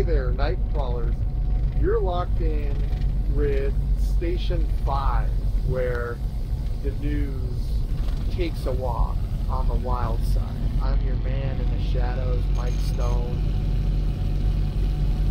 they're night crawlers. You're locked in with Station 5, where the news takes a walk on the wild side. I'm your man in the shadows, Mike Stone.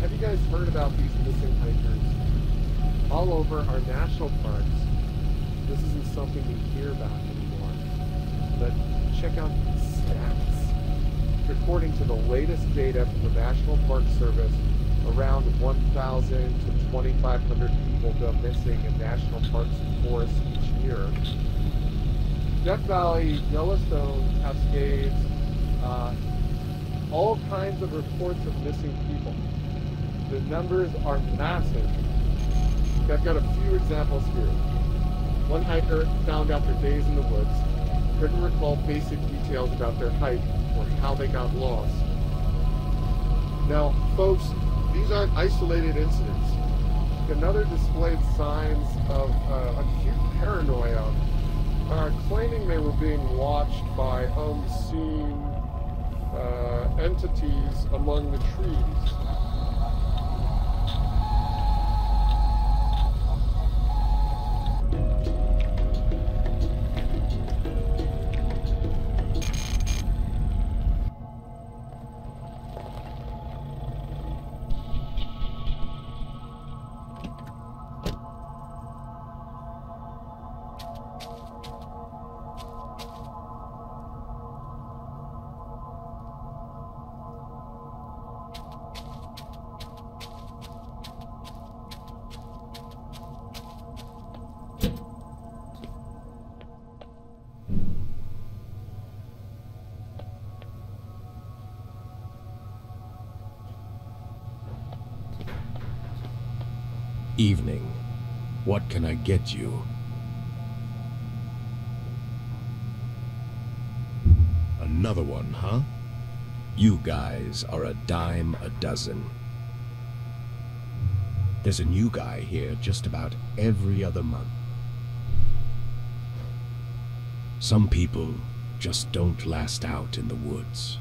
Have you guys heard about these missing hikers? All over our national parks. This isn't something we hear about anymore. But check out these stats. According to the latest data from the National Park Service, around 1,000 to 2,500 people go missing in national parks and forests each year. Death Valley, Yellowstone, Cascades, uh, all kinds of reports of missing people. The numbers are massive. I've got a few examples here. One hiker found after days in the woods couldn't recall basic details about their hike how they got lost. Now, folks, these aren't isolated incidents. Another displayed signs of uh, acute paranoia, uh, claiming they were being watched by unseen uh, entities among the trees. Evening. What can I get you? Another one, huh? You guys are a dime a dozen. There's a new guy here just about every other month. Some people just don't last out in the woods.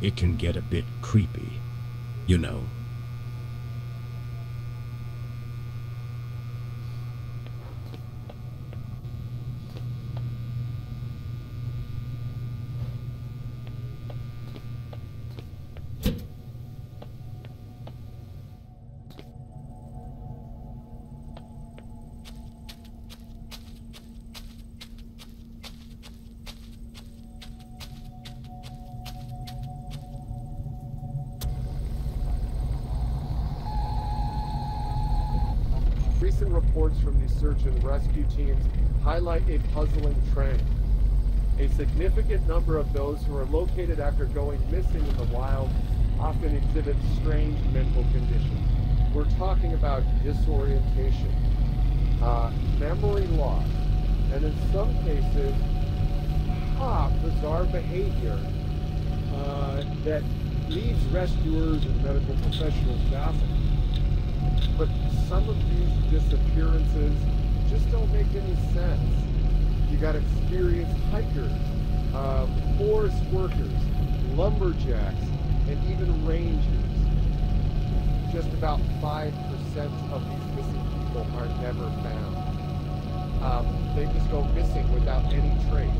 It can get a bit creepy, you know. Recent reports from the search and rescue teams highlight a puzzling trend. A significant number of those who are located after going missing in the wild often exhibit strange mental conditions. We're talking about disorientation, uh, memory loss, and in some cases, ah, bizarre behavior uh, that leaves rescuers and medical professionals baffled. But some of these disappearances just don't make any sense. You got experienced hikers, uh, forest workers, lumberjacks, and even rangers. Just about 5% of these missing people are never found. Um, they just go missing without any trace.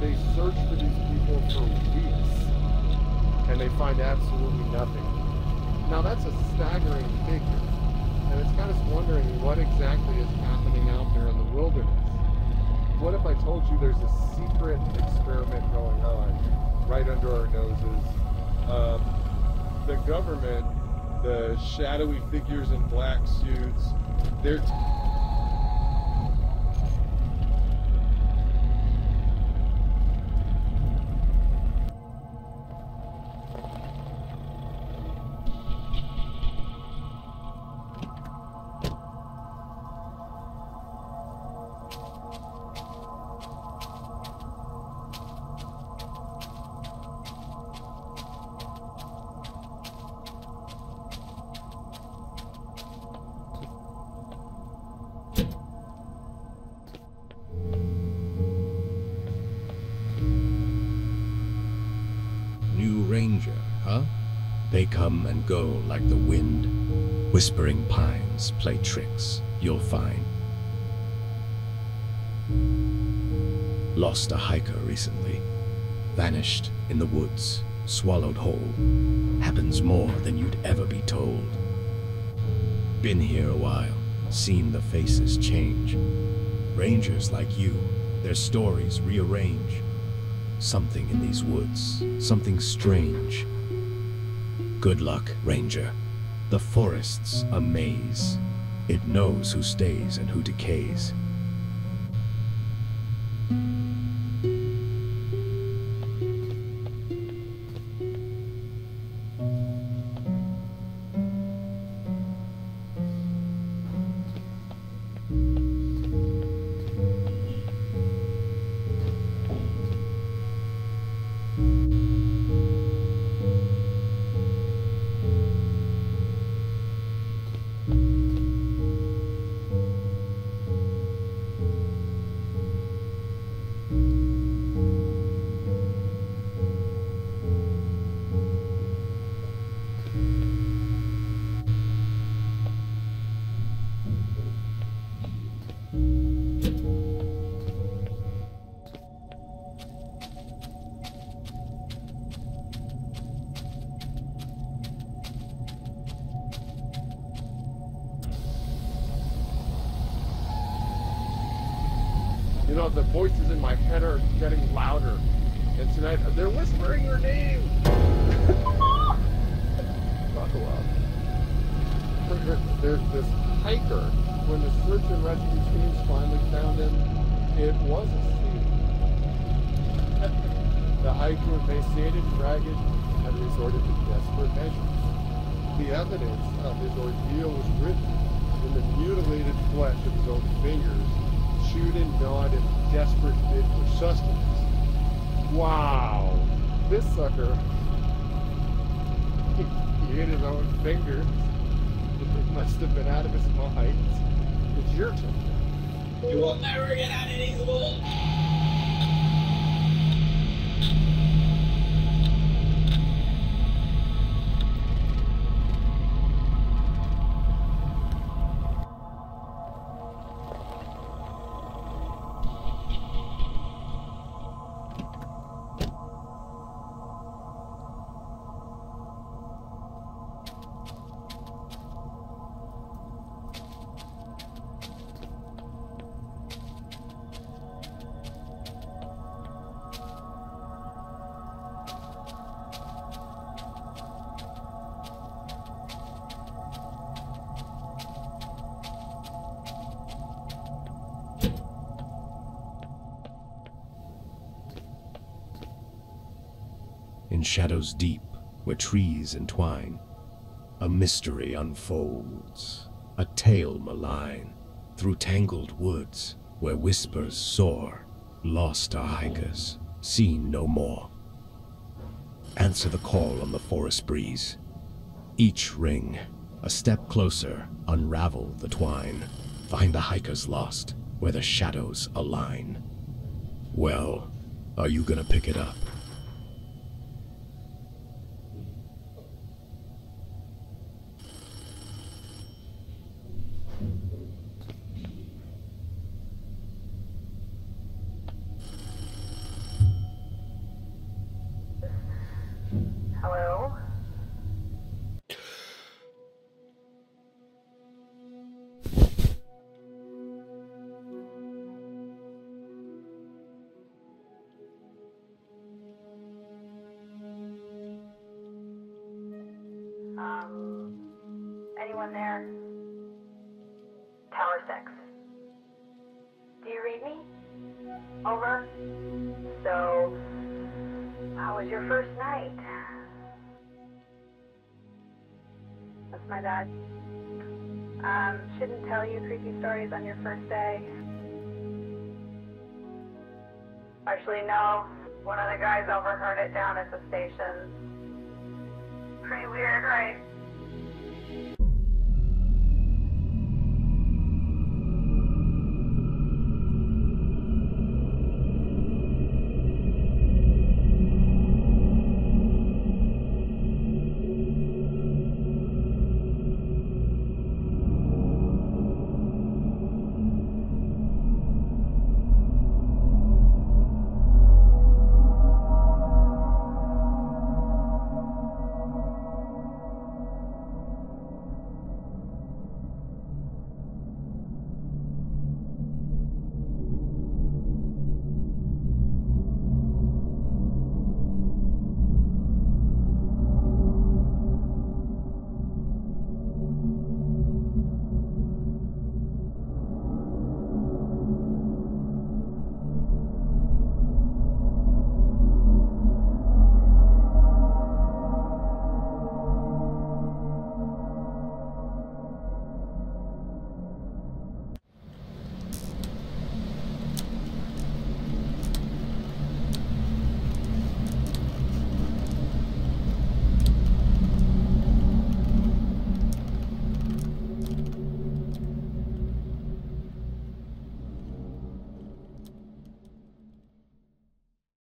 They search for these people for weeks, and they find absolutely nothing. Now that's a staggering figure. And it's got us wondering what exactly is happening out there in the wilderness. What if I told you there's a secret experiment going on right under our noses? Um, the government, the shadowy figures in black suits, they're. They come and go like the wind. Whispering pines play tricks, you'll find. Lost a hiker recently. Vanished in the woods, swallowed whole. Happens more than you'd ever be told. Been here a while, seen the faces change. Rangers like you, their stories rearrange. Something in these woods, something strange. Good luck, Ranger. The forest's a maze. It knows who stays and who decays. Know, the voices in my head are getting louder. And tonight, they're whispering your name. Buckle up. There's this hiker. When the search and rescue teams finally found him, it was a scene. the hiker, emaciated, ragged, had resorted to desperate measures. The evidence of his ordeal was written in the mutilated flesh of his own fingers and gnawed in a desperate bid for sustenance. Wow! This sucker, he, ate his own fingers. It must have been out of his mind. It's your turn. You will never get out of these woods. Shadows deep, where trees entwine, a mystery unfolds, a tale malign. Through tangled woods, where whispers soar, lost are hikers, seen no more. Answer the call on the forest breeze. Each ring, a step closer, unravel the twine. Find the hikers lost, where the shadows align. Well, are you gonna pick it up? Anyone there? Tower 6. Do you read me? Over. So, how was your first night? That's my dad. Um, shouldn't tell you creepy stories on your first day. Actually, no. One of the guys overheard it down at the station. Pretty weird, right?